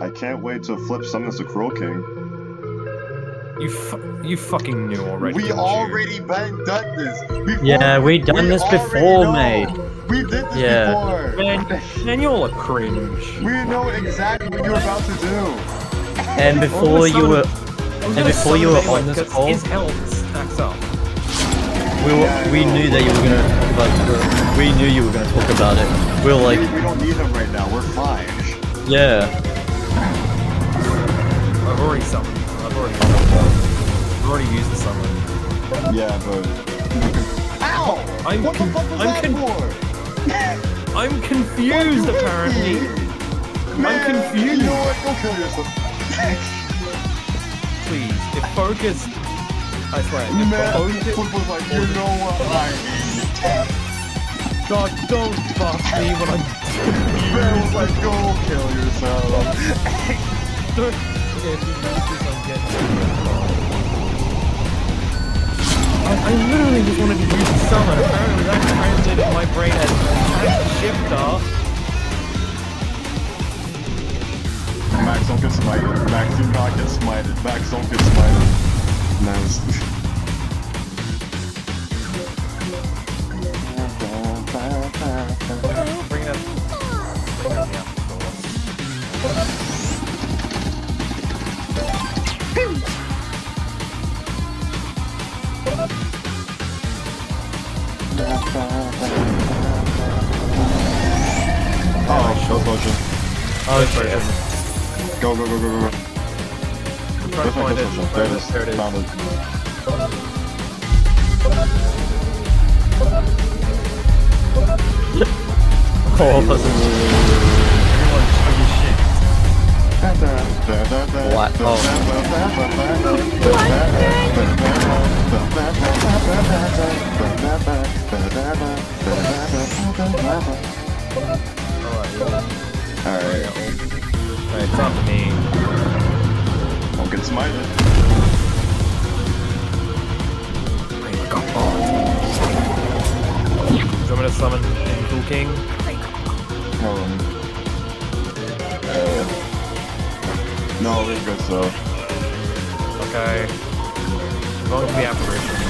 I can't wait to flip summon as a Cruel King. You fu- you fucking knew already. We didn't you? already been done this. Before. Yeah, we done this before, know. mate. We did this Yeah. before. Man, man, you all are cringe. We know exactly what you're about to do. And before you were, and before you were on this call, his health stacks up. we were, we knew that you were gonna talk about. We knew you were gonna talk about it. We were like, we, we don't need him right now. We're fine. yeah. I've already summoned. I've already. summoned. I've already used the summon. Yeah, but. Ow! I'm what the fuck was I'm that for? I'm confused apparently. Man, confused. You know what? Go kill yourself. Please, if focus. I swear, if Man, focus. Flip was like, you know what? I God, don't buff me when I'm. Man was like, go kill yourself. I, I literally just wanted to use the summon. Apparently, that translated my brain as attack off. Max, don't get smited. Max, do not get smited. Max, don't get smited. Max. Go, go, go. I'm trying to Where's my find it. There it is. There it is. Found it. Oh, that's Everyone, show your. What? Alright, Alright, Alright, it's to me. don't get smited. Do you want me to summon Cruel King? Um, uh, no, we're good, so. Okay. I'm going to the apparition.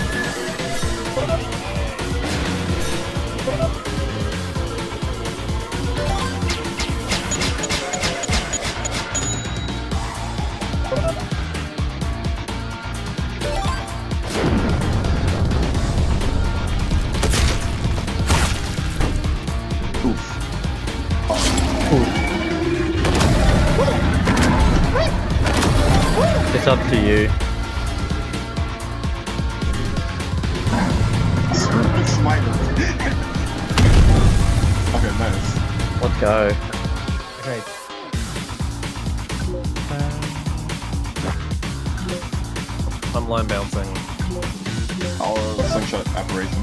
It's up to you. Okay, nice. Let's go. Okay. I'm line bouncing. I'll uh, slingshot apparition.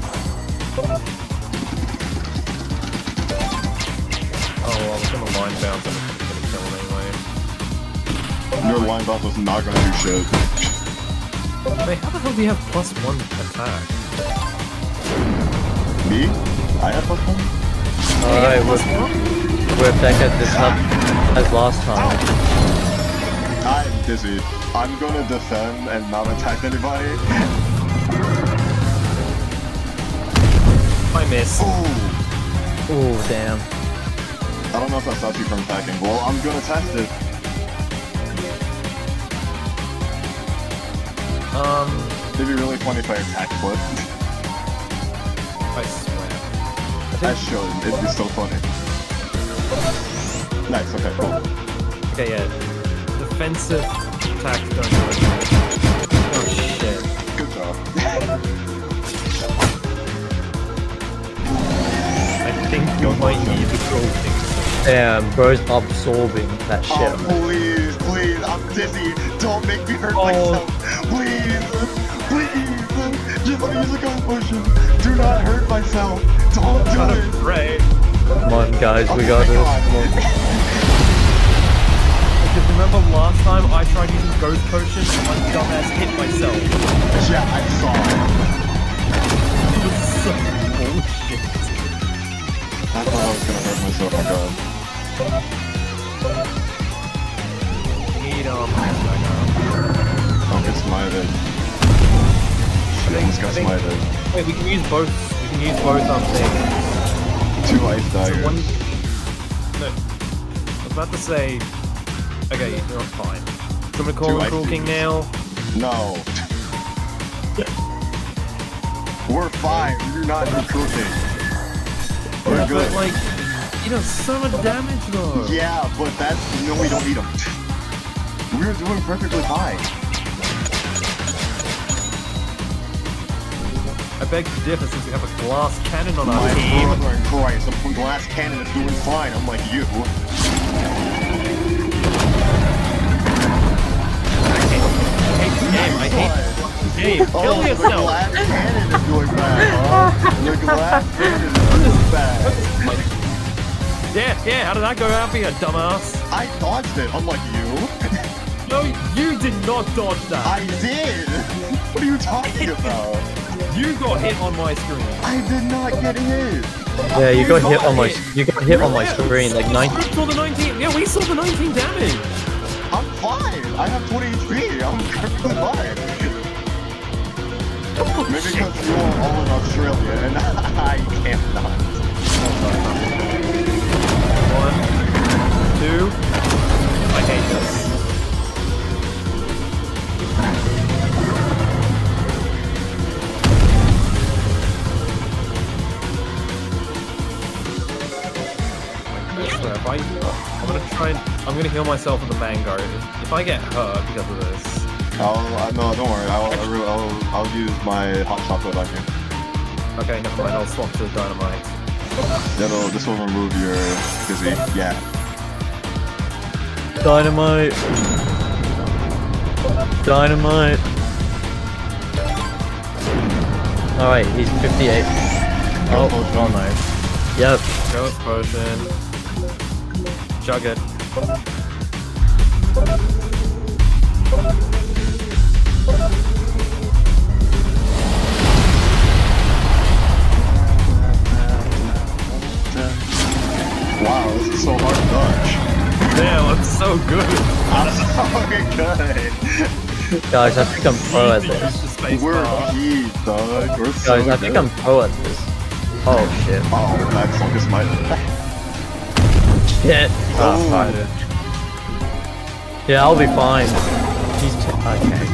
Oh well, I'm gonna line bounce Your line buff was not gonna do shit. Wait, how the hell do you have plus one attack? Me? I have plus one? Alright, we're, we're back at this hub as last time. I'm dizzy. I'm gonna defend and not attack anybody. I miss. Ooh. Oh damn. I don't know if that stops you from attacking. Well, I'm gonna test it. Um, It'd be really funny if I attack flip. I swear. I should. It'd be so funny. Nice, okay, cool. Okay, yeah. Defensive attacks don't do. Oh shit. Good job. I think you might need the troll thing. Damn, bro's absorbing that shit. oh, shit. please, please, I'm dizzy. Don't make me hurt Oh. myself. Please, please. Just let me use a ghost potion. Do not hurt myself. Don't do it. Right. Come on, guys, we Oh got this. God. Because remember last time I tried using ghost potion and my dumbass hit myself. Yeah, I saw. It was so bullshit. I thought I was gonna hurt myself. Oh my god. Arm. Don't get smited. Almost got think- smited. Wait, we can use both. We can use both um things. Two So daggers. one. No, I was about to say. Okay, you're not fine. Want me to call Two him Cruel King now? No. We're fine. You're not in cooking. We're But good. like, you know, so much damage though. Yeah, but that's no, we don't need them. We're doing perfectly fine. I beg to differ since we have a glass cannon on our My team. brother in Christ, I'm Glass Cannon is doing fine. I'm like you. I hate this game. I hate this game. Kill Oh, the yourself. Glass Cannon is doing bad, huh? The Glass Cannon is doing bad. Yeah, yeah. How did that go out for you, dumbass? I dodged it, unlike you. No, you did not dodge that. I did. What are you talking about? You got hit on my screen. I did not get hit. Yeah, you got You hit got on my hit. you got hit on my Yeah, screen like we 90. saw the 19. Yeah, we saw the 19 damage. I'm fine. I have 20 HP. I'm perfectly fine. Maybe because you are all in Australia and I cannot. One, two. Try and I'm gonna heal myself with the mango. If, if I get hurt because of this, I'll, uh, no, don't worry. I'll, I'll, I'll, I'll use my hot chocolate on you. okay, never mind. I'll swap to dynamite. That'll, this will remove your dizzy. Yeah. Dynamite. Dynamite. Alright, he's 58. Oh, oh no. Yep. Ghost potion. Chug it. Wow, this is so hard to dodge. Damn, that's so good. I'm so good. Guys, I think I'm pro at this. the space We're bar. geek, dog. We're so Guys, I think I'm pro at this. Oh shit. Oh, that's like this might. Shit. Oh, Oh, fight yeah, I'll be fine. He's t- okay.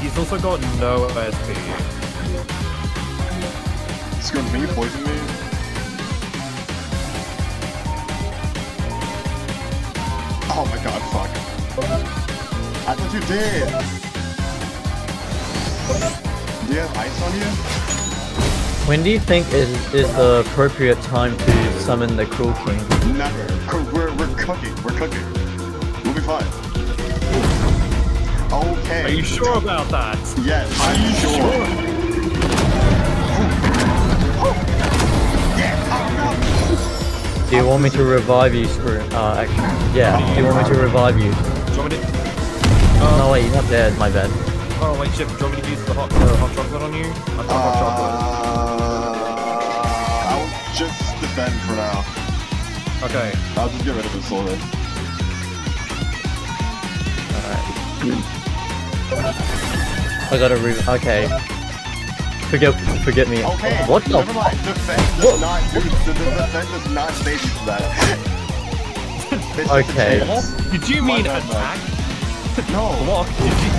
He's also got no SP. Scrum, can you poison me? Oh my god, fuck. I thought you did. Do you have ice on you? When do you think is is the appropriate time to summon the Cruel King? Never. We're, we're cooking. We're cooking. We'll be fine. Okay. Are you sure about that? Yes, Are you sure. Yeah, Do you want me to revive you, Screw? Uh, actually, yeah. Do you want me to revive you? Do you want me to? No, wait, you're not dead. My bad. Oh wait, shit. Do you want me to use the hot, the hot chocolate on you? I've got hot chocolate. I'll just defend for now. Okay. I'll just get rid of his sword. Alright. I gotta re. Okay. Forget, forget me. Okay, What the? never mind. Defend does What? not do the, the defend does not save you from that. It's just a Okay. chance. Did you mean bad, attack? No, Block? Did you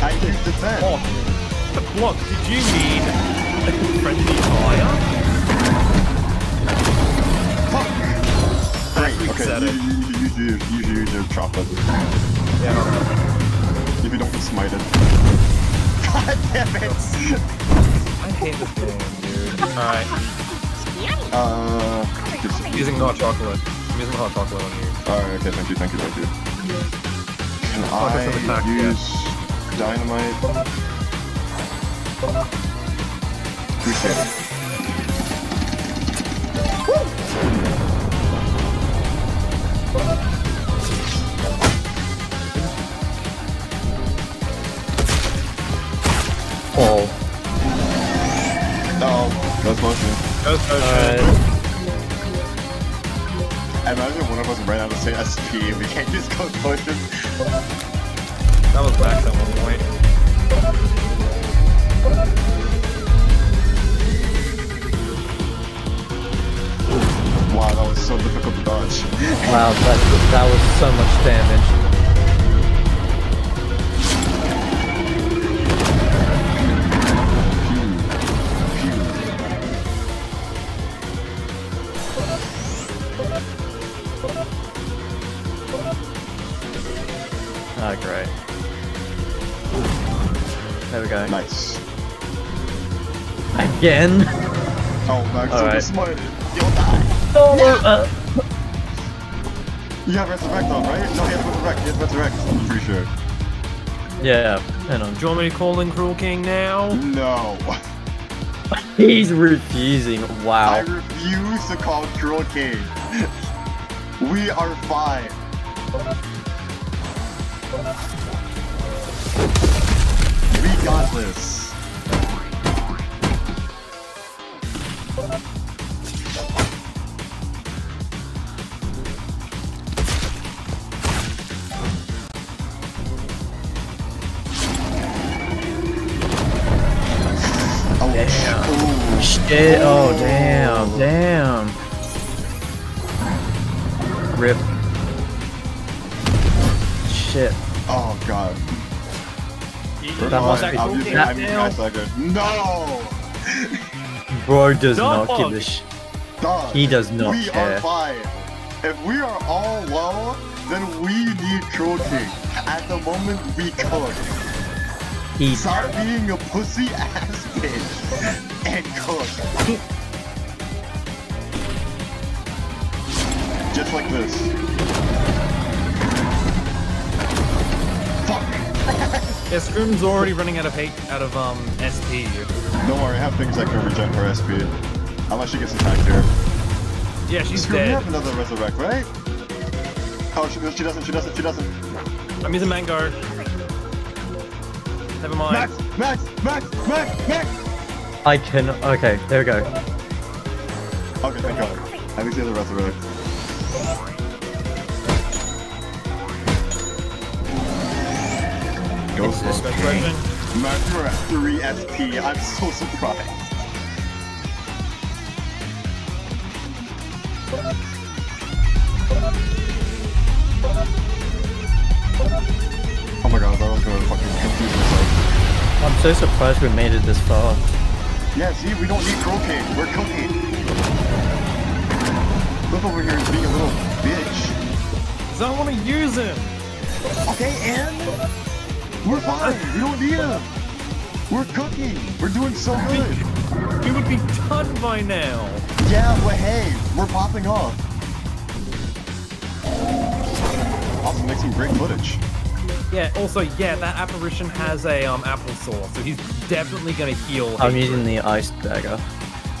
I use defend. block? Block? Did you mean friendly fire? Said you, it. you, you, you, you, you use your chocolate. Yeah. If you don't get smited. God damn it! I hate this game, dude. Alright. Uh, just, I'm using hot chocolate. I'm using hot chocolate on you. Alright, okay, thank you, thank you, thank you. Can Focus attack, I yeah. use dynamite? Appreciate it. Oh. Oh, ghost motion. Ghost potion. Alright. Imagine one of us ran out of say SP and we can't use ghost potion. That was max at one point. So difficult to dodge. Wow, that that was so much damage. Oh, great. There we go. Nice. Again? Oh, All so right. smart. You'll die. Uh, You have resurrect though, right? No, he has resurrect. He has resurrect. I'm pretty sure. yeah, hang on. Do you want me to call in Cruel King now? No. He's refusing. Wow. I refuse to call Cruel King. We are fine. We got this. Shit. Oh, damn. Damn. Rip. Shit. Oh god. That must fine. be- I'm using that- I'm using Ice Dagger. No! Bro does Dog. not give a sh. Dog. He does not we care. are fine. If we are all low, then we need Cruel King. At the moment, we could. He. Stop being a pussy ass bitch and cook. Just like this. Fuck. Yeah, Scrim's already running out of hate out of um SP. Don't worry, I have things I can regen her SP. Unless she gets attacked here. Yeah, she's we dead. have another resurrect, right? Oh, she, she doesn't, she doesn't, she doesn't. I'm using Mango. Never mind. Max, Max, Max, Max, Max! I can. Okay, there we go. Okay, thank God. I think the other resurrect. Go This slow. version. Max, you're at 3 SP. I'm so surprised. Oh my god, I thought I was gonna fucking confuse myself. I'm so surprised we made it this far. Yeah, see, we don't need croquet. We're cooking. Look over here being a little bitch. Cause I want to use him. Okay, and we're fine. We don't need him. We're cooking. We're doing so good. He would be done by now. Yeah, but hey, we're popping off. Also, make some great footage. Yeah. Also, yeah, that apparition has a um apple sauce, so he's definitely gonna heal. I'm hatred. using the ice dagger.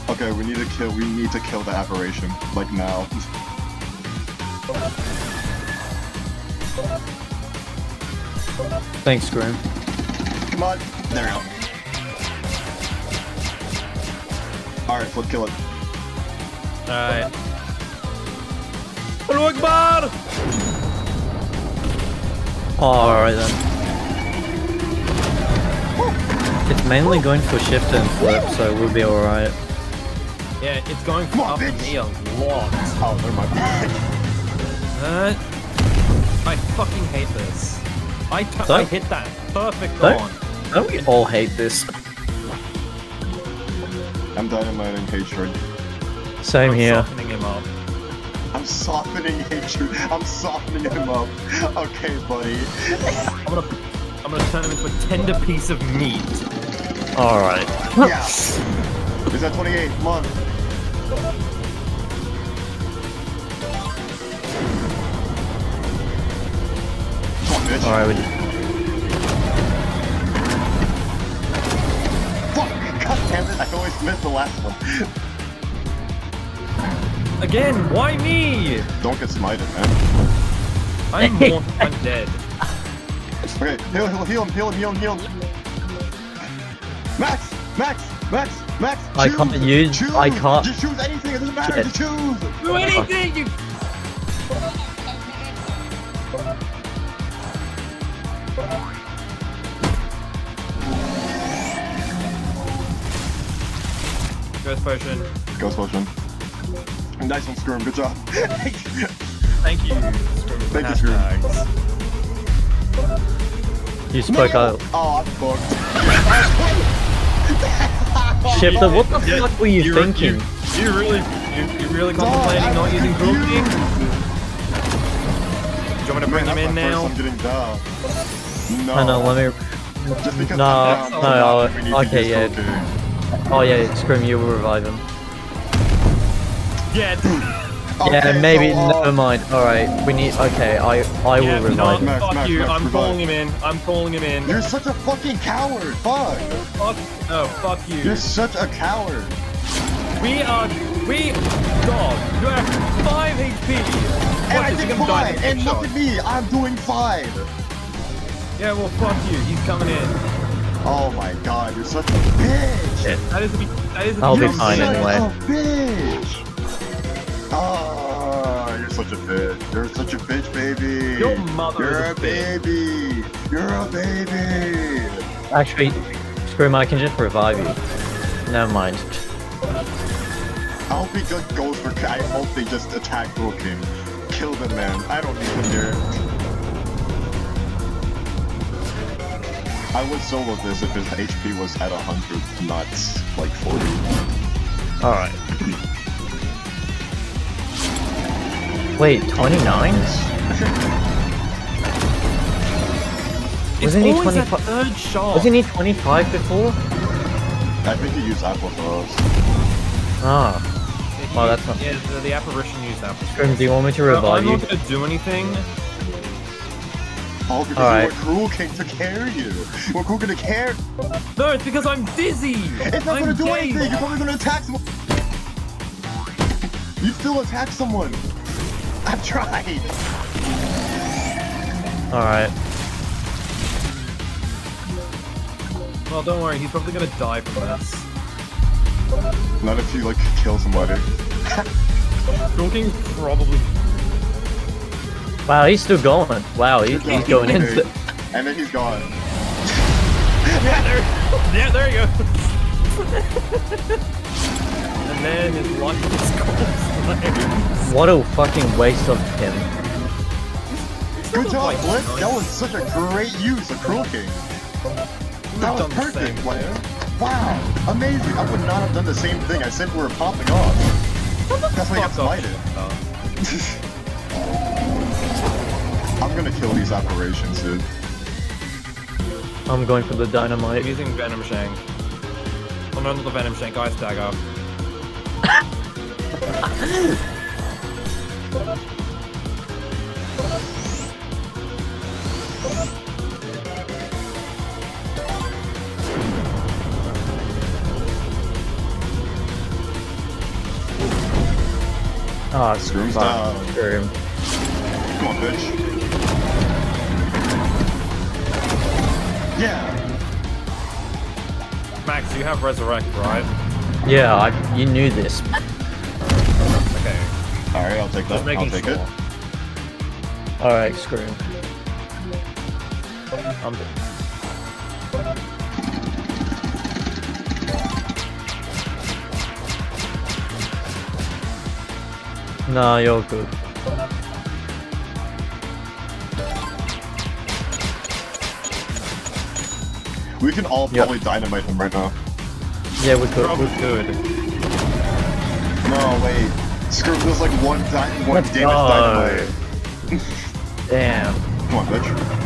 Okay, we need to kill. We need to kill the apparition like now. Thanks, Scream. Come on. There we go. All right, let's kill it. Alright. Allahu Akbar! Alright then. It's mainly going for shift and flip, so we'll be alright. Yeah, it's going Come on, up bitch. me a lot. Oh, never mind. Uh, I fucking hate this. I, t- Don't- I hit that perfect Don't- on. Don't we all hate this? I'm dynamiting hatred. Same I'm here. Softening him up. I'm softening hatred. I'm softening him up. Okay, buddy. I'm gonna, I'm gonna turn him into a tender piece of meat. Alright. Yeah. Is that 28? Come on. Come on. Alright, we Fuck! God damn it, I always miss the last one. Again, why me? Don't get smited, man. I'm more, I'm dead. Okay, heal, heal, heal him, heal him, heal him, heal him. Max! Max! Max! Max! I can't use- Choose! I can't- Just choose anything, it doesn't matter, Shit. just choose! Do anything, you Ghost potion. Ghost potion. Nice one, Skirm. Good job. Thank you. Screw Thank you, Screw. hashtags. You spoke out. Oh, I'm fucked. Shifter, what the Yeah, fuck were you you- thinking? You, you really, you, you really contemplating I not using Cruel Do you want me to bring Man, him in now? first I'm getting down. No. I know, let me. Just No, no, I'll- we need to okay, yeah. Oh yeah, Scream, you will revive him. Yeah. yeah, Okay, maybe. so, uh, never mind. All right, we need. Okay, I I will yeah, no, revive him. Max, fuck Max, you. Max, I'm revive. calling him in. I'm calling him in. You're such a fucking coward. Fuck. Fuck. Oh, fuck you. You're such a coward. We are. We. Dog. You have 5 HP. And Watch I this, did you're gonna die And the look at me. I'm doing five. Yeah, well, fuck you. He's coming in. Oh my god, you're such a bitch. Shit. That is a. That is a I'll be You're fine such anyway. A bitch. Oh, you're such a bitch. You're such a bitch, baby. Your mother You're is a a bitch. baby. You're a baby. Actually, screw Scream, I can just revive you. Never mind. I hope he just goes for. I hope they just attack Bro King. Kill the man. I don't need him here. I would solo this if his HP was at 100, not like 40. All Wait, 29? Wasn't he it's always that 25? third shot. Wasn't he 25 before? I think he used Aqua Frost. Ah. It Oh, that's not- Yeah, the, the apparition used that. Scream, do you want me to No, revive I'm you? not gonna do anything. Oh, because Alright. you want Cruel King to carry you. Well, Cruel King to carry. No, it's because I'm dizzy. It's not I'm gonna do gay. anything. You're probably gonna attack someone. You still attack someone. I've tried. All right. Well, don't worry. He's probably gonna die from this. Not if you like kill somebody. Cruel King's probably. Wow, he's still going. Wow, he, he's going in. And then he's gone. Yeah, there. Yeah, there you go. and then his luck is cold. What a fucking waste of him. Good job, Like, Blitz. nice. That was such a great use of Cruel King. That was perfect. same, Like, wow, amazing. I would not have done the same thing. I simply were popping off. That's why I got Fuck off. smited. I'm gonna kill these apparitions, dude. I'm going for the I'm dynamite. using Venom Shank. Oh no, not the Venom Shank, Ice Dagger. Ah, Screws fuck. down. Screw him. Come on, bitch. Yeah. Max, you have Resurrect, right? Yeah, I, you knew this. Okay. All right, I'll take that. I'll take sure. it. All right, screw him. I'm Nah, you're good. We can all Yeah. probably dynamite him right now. Yeah, we could. probably we- good. No, wait. Screw there's like one di- one Let's damage go. dynamite. Damn. Come on, bitch.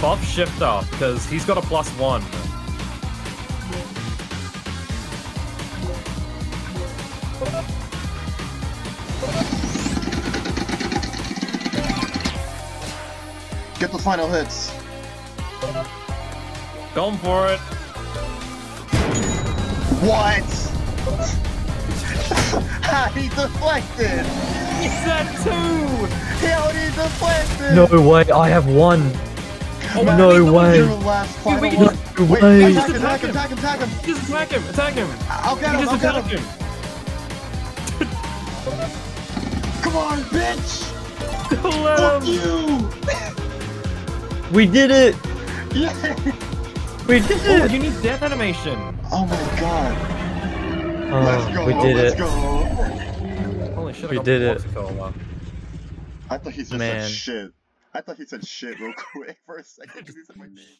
Buff Shifter, because he's got a plus one. Get the final hits. Going for it. What? How he deflected? It's that two! How he deflected? No way, I have one. Oh, No wait, way. Your last final wait, one. no Wait, way. attack him, attack him, attack attack him, attack him. Just attack him! Attack him! I'll get him, just I'll get attack him. him! Come on, bitch! Don't let Fuck him. you! We did it! Yeah! We did Oh, it! you need death animation. Oh my god. Oh, Let's go. we did let's it. go. Holy shit! I We got did it. blocks for a while. I thought he Man. said shit. I thought he said shit real quick for a second because he said my name.